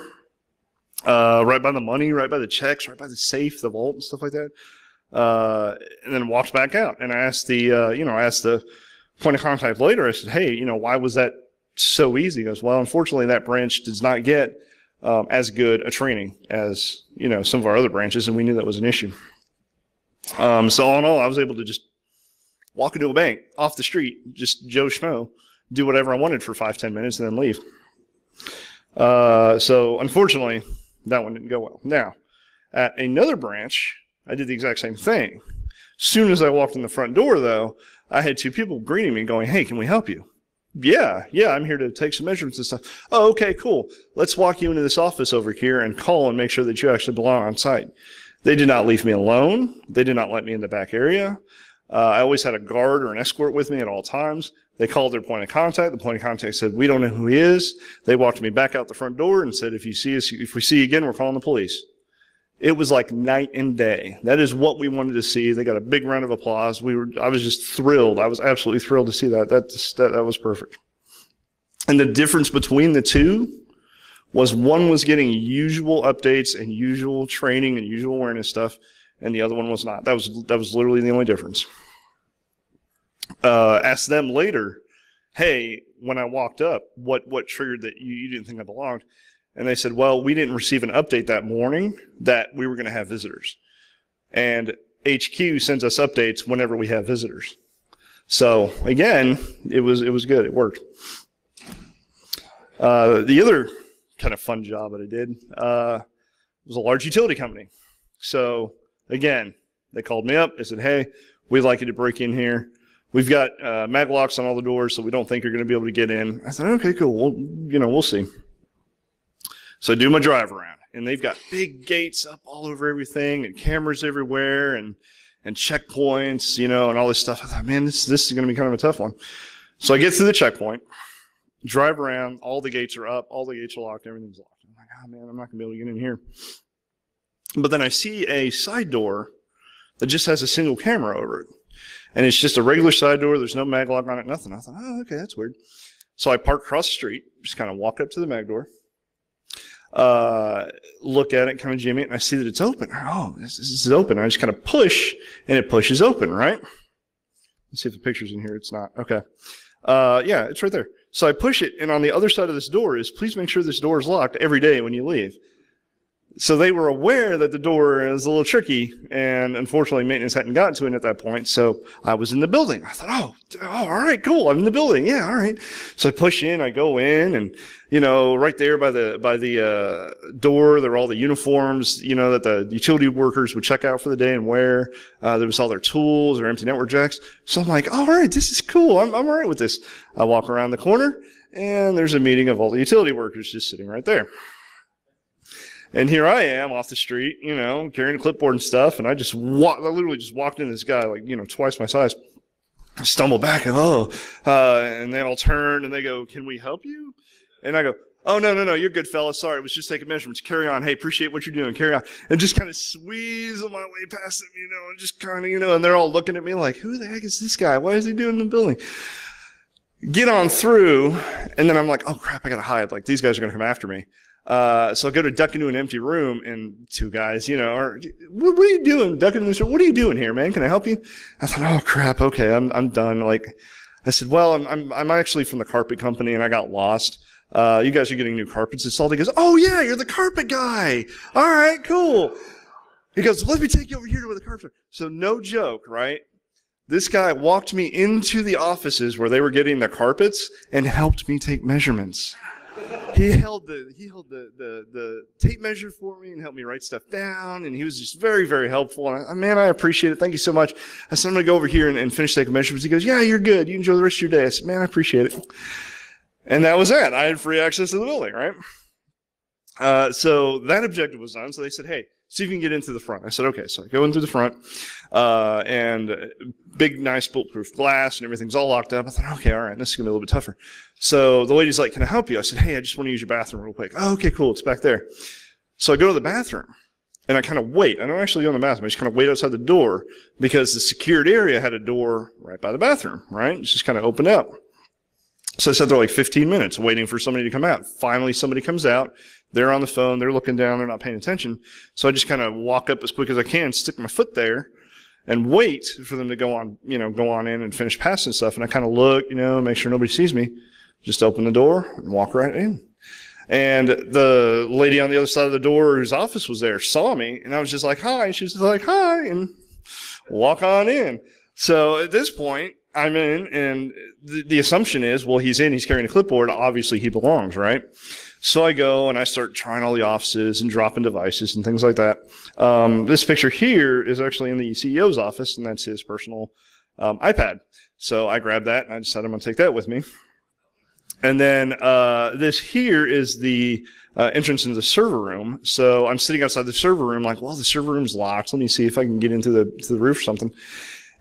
Uh, right by the money, right by the checks, right by the safe, the vault and stuff like that. Uh, and then walked back out. And I asked the, uh, you know, I asked the point of contact later, I said, Hey, you know, why was that so easy? He goes, well, unfortunately that branch does not get, um, as good a training as, you know, some of our other branches. And we knew that was an issue. Um, so all in all, I was able to just walk into a bank off the street, just Joe Schmo, do whatever I wanted for five, ten minutes and then leave. Uh, so unfortunately, that one didn't go well. Now, at another branch, I did the exact same thing. Soon as I walked in the front door, though, I had two people greeting me going, Hey, can we help you? Yeah, yeah, I'm here to take some measurements and stuff. Oh, okay, cool. Let's walk you into this office over here and call and make sure that you actually belong on site. They did not leave me alone. They did not let me in the back area. Uh, I always had a guard or an escort with me at all times. They called their point of contact. The point of contact said, "We don't know who he is." They walked me back out the front door and said, "If you see us, if we see you again, we're calling the police." It was like night and day. That is what we wanted to see. They got a big round of applause. We were, I was just thrilled. I was absolutely thrilled to see that. That, that, that was perfect. And the difference between the two was one was getting usual updates and usual training and usual awareness stuff, and the other one was not. That was that was literally the only difference. Uh, asked them later, hey, when I walked up, what what triggered that you, you didn't think I belonged? And they said, well, we didn't receive an update that morning that we were going to have visitors, and HQ sends us updates whenever we have visitors. So again, it was it was good. It worked. Uh, the other kind of fun job that I did uh, was a large utility company. So again, they called me up. They said, "Hey, we'd like you to break in here. We've got uh, mag locks on all the doors, so we don't think you're going to be able to get in." I said, "Okay, cool. Well, you know, we'll see." So I do my drive around, and they've got big gates up all over everything, and cameras everywhere, and and checkpoints, you know, and all this stuff. I thought, man, this this is going to be kind of a tough one. So I get to the checkpoint, drive around, all the gates are up, all the gates are locked, everything's locked. I'm like, oh man, I'm not gonna be able to get in here. But then I see a side door that just has a single camera over it. and it's just a regular side door. There's no maglock on it, nothing. I thought, oh, okay, that's weird. So I park across the street, just kind of walk up to the mag door, uh, look at it, kind of jimmy it, and I see that it's open. Oh, this, this is open. I just kind of push, and it pushes open, right? Let's see if the picture's in here. It's not. Okay. Uh, yeah, it's right there. So I push it, and on the other side of this door is please make sure this door is locked every day when you leave. So they were aware that the door is a little tricky, and unfortunately, maintenance hadn't gotten to it at that point. So I was in the building. I thought, oh, oh, all right, cool. I'm in the building. Yeah, all right. So I push in, I go in, and you know, right there by the by the uh, door, there were all the uniforms, you know, that the utility workers would check out for the day and wear. Uh, there was all their tools, their empty network jacks. So I'm like, all right, this is cool. I'm I'm all right with this. I walk around the corner, and there's a meeting of all the utility workers just sitting right there. And here I am off the street, you know, carrying a clipboard and stuff. And I just walk, I literally just walked into this guy, like, you know, twice my size. I stumble back and, oh, uh, and I'll turn and they go, can we help you? And I go, oh, no, no, no, you're a good, fella. Sorry, it was just taking measurements. Carry on. Hey, appreciate what you're doing. Carry on. And just kind of squeeze my way past them, you know, and just kind of, you know, and they're all looking at me like, who the heck is this guy? Why is he doing in the building? Get on through. And then I'm like, oh, crap, I got to hide. Like, these guys are going to come after me. Uh, so I go to duck into an empty room and two guys, you know, are, what, what are you doing? Ducking into room? What are you doing here, man? Can I help you? I thought, oh crap. Okay. I'm, I'm done. Like I said, well, I'm, I'm, I'm actually from the carpet company and I got lost. Uh, you guys are getting new carpets installed. He goes, oh yeah, you're the carpet guy. All right, cool. He goes, let me take you over here to the carpet. So no joke, right? This guy walked me into the offices where they were getting the carpets and helped me take measurements he held the he held the, the the tape measure for me and helped me write stuff down and he was just very very helpful and I, man i appreciate it. Thank you so much. I said i'm gonna go over here and, and finish taking measurements. He goes yeah you're good. You enjoy the rest of your day. I said man i appreciate it. And that was it. I had free access to the building right? Uh, so that objective was done. So they said hey see if you can get into the front. I said, okay. So I go into the front, uh, and big, nice bulletproof glass and everything's all locked up. I thought, okay, all right, this is gonna be a little bit tougher. So the lady's like, can I help you? I said, hey, I just want to use your bathroom real quick. Oh, okay, cool. It's back there. So I go to the bathroom and I kind of wait. I don't actually go in the bathroom. I just kind of wait outside the door because the secured area had a door right by the bathroom, right? It's just kind of opened up. So I sat there like 15 minutes waiting for somebody to come out. Finally, somebody comes out. They're on the phone. They're looking down. They're not paying attention. So I just kind of walk up as quick as I can, stick my foot there, and wait for them to go on, you know, go on in and finish passing stuff. And I kind of look, you know, make sure nobody sees me. Just open the door and walk right in. And the lady on the other side of the door whose office was there saw me, and I was just like, hi. And she was like, hi, and walk on in. So at this point, I'm in, and the, the assumption is, well, he's in, he's carrying a clipboard. Obviously, he belongs, right? So I go and I start trying all the offices and dropping devices and things like that. Um, this picture here is actually in the CEO's office, and that's his personal um, iPad. So I grabbed that and I decided I'm going to take that with me. And then uh, this here is the uh, entrance into the server room. So I'm sitting outside the server room, like, well, the server room's locked. Let me see if I can get into the the roof or something.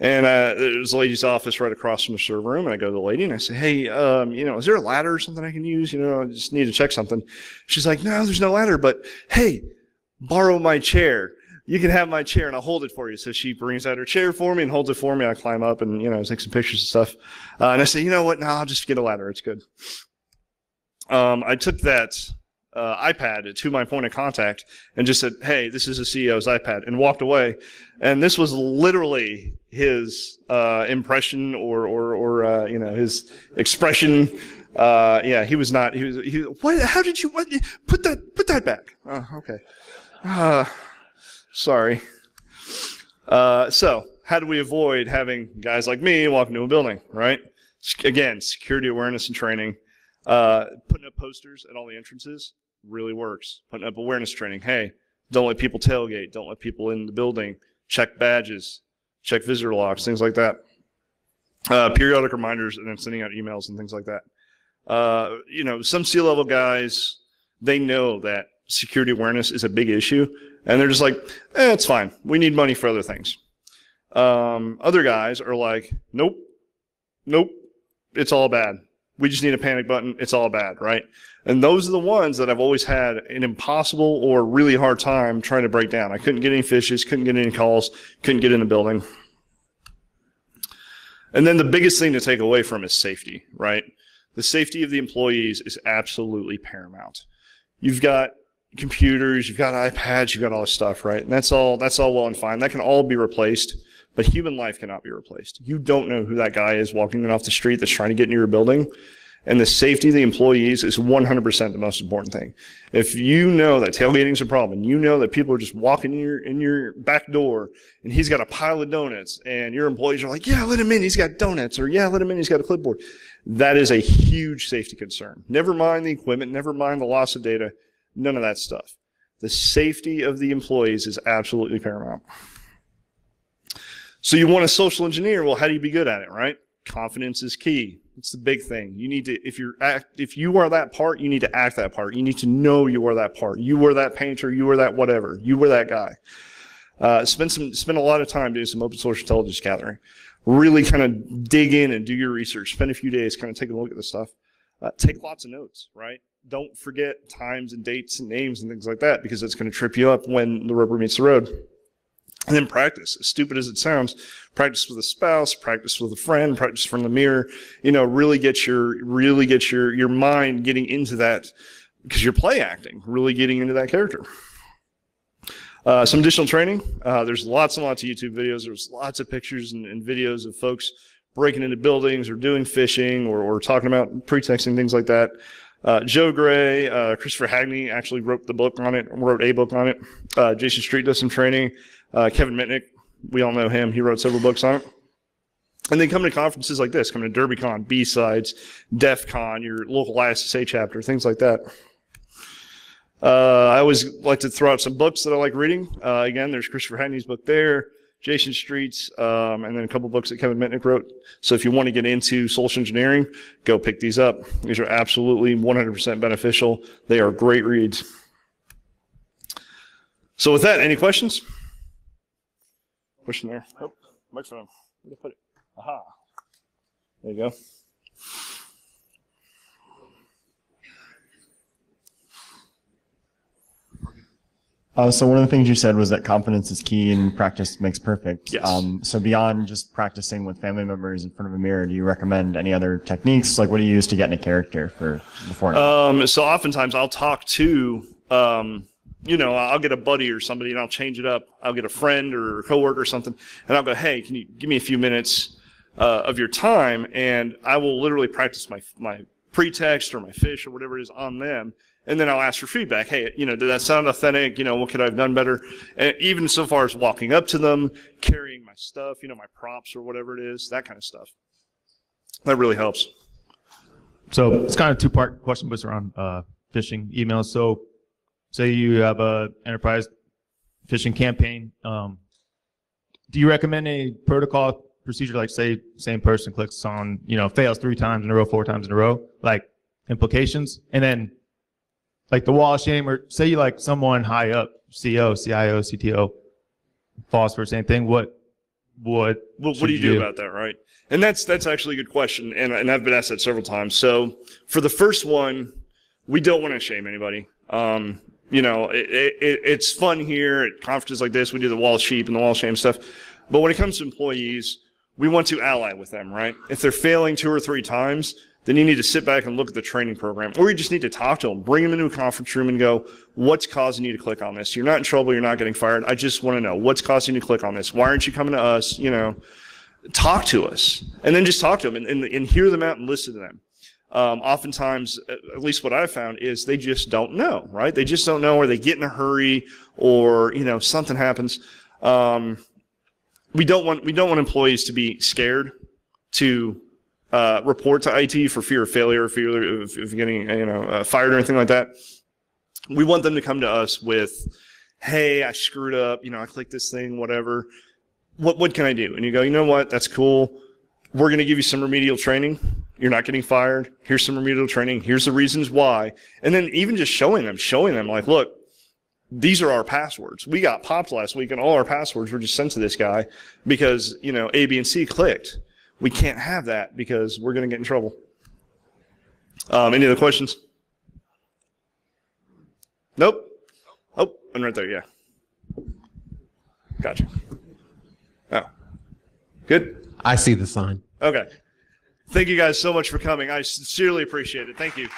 And uh, there's a lady's office right across from the server room. And I go to the lady and I say, Hey, um, you know, is there a ladder or something I can use? You know, I just need to check something. She's like, No, there's no ladder, but hey, borrow my chair. You can have my chair and I'll hold it for you. So she brings out her chair for me and holds it for me. I climb up and, you know, take some pictures and stuff. Uh, and I say, You know what? No, I'll just get a ladder. It's good. Um, I took that uh, iPad to my point of contact and just said, "Hey, this is the CEO's iPad," and walked away. And this was literally his uh, impression or or or uh, you know his expression. Uh, yeah, he was not. He was. He. What? How did you? What? Put that. Put that back. Oh, okay. Uh, sorry. Uh, so, how do we avoid having guys like me walk into a building? Right. Again, security awareness and training. Uh, putting up posters at all the entrances really works. Putting up awareness training. Hey, don't let people tailgate. Don't let people in the building. Check badges. Check visitor logs. Things like that. Uh, periodic reminders and then sending out emails and things like that. Uh, you know, some C-level guys, they know that security awareness is a big issue, and they're just like, eh, it's fine. We need money for other things. Um, other guys are like, nope, nope, it's all bad. We just need a panic button. It's all bad, right? And those are the ones that I've always had an impossible or really hard time trying to break down. I couldn't get any phishes, couldn't get any calls, couldn't get in the building. And then the biggest thing to take away from is safety, right? The safety of the employees is absolutely paramount. You've got computers, you've got iPads, you've got all this stuff, right? And that's all that's all well and fine. That can all be replaced, but human life cannot be replaced. You don't know who that guy is walking in off the street that's trying to get into your building. And the safety of the employees is 100% the most important thing. If you know that tailgating is a problem, you know that people are just walking in your in your back door, and he's got a pile of donuts, and your employees are like, "Yeah, let him in. He's got donuts," or "Yeah, let him in. He's got a clipboard." That is a huge safety concern. Never mind the equipment. Never mind the loss of data. None of that stuff. The safety of the employees is absolutely paramount. So you want to social engineer. Well, how do you be good at it, right? Confidence is key. It's the big thing. You need to, if you're act, if you are that part, you need to act that part. You need to know you are that part. You were that painter. You were that whatever. You were that guy. Uh, spend some, spend a lot of time doing some open source intelligence gathering. Really kind of dig in and do your research. Spend a few days kind of taking a look at this stuff. Uh, take lots of notes, right? Don't forget times and dates and names and things like that because it's going to trip you up when the rubber meets the road. And then practice, as stupid as it sounds, practice with a spouse, practice with a friend, practice from the mirror, you know, really get your, really get your, your mind getting into that because you're play acting, really getting into that character. Uh, some additional training. Uh, there's lots and lots of YouTube videos. There's lots of pictures and, and videos of folks breaking into buildings or doing phishing or, or talking about pretexting, things like that. Uh, Joe Gray, uh, Christopher Hadnagy actually wrote the book on it, wrote a book on it. Uh, Jayson Street does some training. Uh, Kevin Mitnick, we all know him. He wrote several books on it. And then come to conferences like this, come to DerbyCon, B-Sides, DEF CON, your local ISSA chapter, things like that. Uh, I always like to throw out some books that I like reading. Uh, again, there's Christopher Hadnagy's book there, Jayson Street's, um, and then a couple books that Kevin Mitnick wrote. So if you want to get into social engineering, go pick these up. These are absolutely 100% beneficial. They are great reads. So with that, any questions? Question there. Oh, microphone. Where did I put it? Aha. There you go. Uh, so one of the things you said was that confidence is key and practice makes perfect. Yes. Um, so beyond just practicing with family members in front of a mirror, do you recommend any other techniques? Like what do you use to get in a character for before? Um, so oftentimes I'll talk to, um, you know, I'll get a buddy or somebody and I'll change it up. I'll get a friend or a coworker or something and I'll go, Hey, can you give me a few minutes, uh, of your time? And I will literally practice my, my pretext or my phish or whatever it is on them. And then I'll ask for feedback. Hey, you know, did that sound authentic? You know, what could I have done better? And even so far as walking up to them, carrying my stuff, you know, my props or whatever it is, that kind of stuff. That really helps. So it's kind of two part question, but it's around uh, phishing emails. So say you have a enterprise phishing campaign. Um, do you recommend a protocol procedure like say same person clicks on you know fails three times in a row, four times in a row, like implications, and then like the wall of shame, or say you like someone high up, CO, CIO, CTO, falls for the same thing. What what Well, what do you do about that, right? And that's that's actually a good question, and and I've been asked that several times. So for the first one, we don't want to shame anybody. Um, you know, it, it, it's fun here at conferences like this. We do the wall sheep and the wall shame stuff, but when it comes to employees, we want to ally with them, right? If they're failing two or three times, then you need to sit back and look at the training program, or you just need to talk to them, bring them into a conference room and go, what's causing you to click on this? You're not in trouble. You're not getting fired. I just want to know what's causing you to click on this. Why aren't you coming to us? You know, talk to us and then just talk to them and, and, and hear them out and listen to them. Um, oftentimes, at least what I've found is they just don't know, right? They just don't know, or they get in a hurry, or you know something happens. Um, we don't want we don't want employees to be scared to uh, report to IT for fear of failure, fear of, of getting you know uh, fired or anything like that. We want them to come to us with, "Hey, I screwed up. You know, I clicked this thing, whatever. What what can I do?" And you go, "You know what? That's cool. We're going to give you some remedial training. You're not getting fired. Here's some remedial training. Here's the reasons why." And then even just showing them, showing them like, "Look, these are our passwords. We got popped last week and all our passwords were just sent to this guy because, you know, A, B, and C clicked. We can't have that because we're going to get in trouble. Um, any other questions? Nope. Oh, and right there, yeah. Gotcha. Oh, good. I see the sign. Okay. Thank you guys so much for coming. I sincerely appreciate it. Thank you.